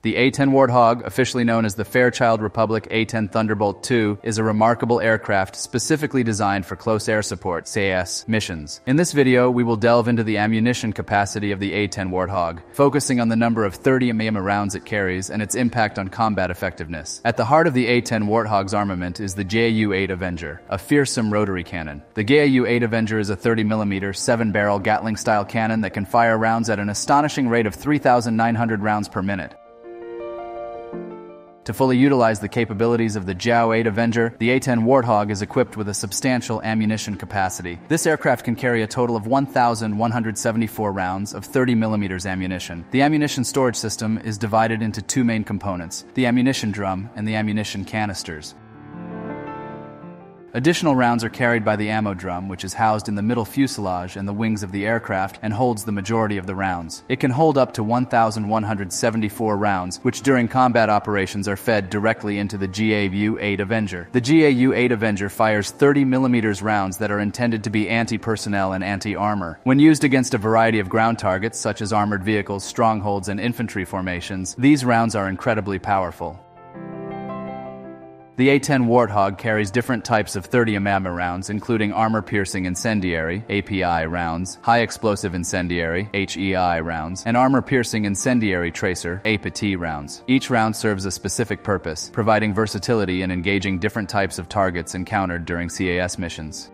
The A-10 Warthog, officially known as the Fairchild Republic A-10 Thunderbolt II, is a remarkable aircraft specifically designed for close air support (CAS) missions. In this video, we will delve into the ammunition capacity of the A-10 Warthog, focusing on the number of 30 mm rounds it carries and its impact on combat effectiveness. At the heart of the A-10 Warthog's armament is the GAU-8 Avenger, a fearsome rotary cannon. The GAU-8 Avenger is a 30 mm 7-barrel Gatling-style cannon that can fire rounds at an astonishing rate of 3,900 rounds per minute. To fully utilize the capabilities of the GAU 8 Avenger, the A-10 Warthog is equipped with a substantial ammunition capacity. This aircraft can carry a total of 1,174 rounds of 30 mm ammunition. The ammunition storage system is divided into two main components, the ammunition drum and the ammunition canisters. Additional rounds are carried by the ammo drum, which is housed in the middle fuselage and the wings of the aircraft and holds the majority of the rounds. It can hold up to 1,174 rounds, which during combat operations are fed directly into the GAU 8 Avenger. The GAU 8 Avenger fires 30 mm rounds that are intended to be anti-personnel and anti-armor. When used against a variety of ground targets, such as armored vehicles, strongholds, and infantry formations, these rounds are incredibly powerful. The A-10 Warthog carries different types of 30 mm rounds, including armor-piercing incendiary (API) rounds, high-explosive incendiary (HEI) rounds, and armor-piercing incendiary tracer (APT) rounds. Each round serves a specific purpose, providing versatility in engaging different types of targets encountered during CAS missions.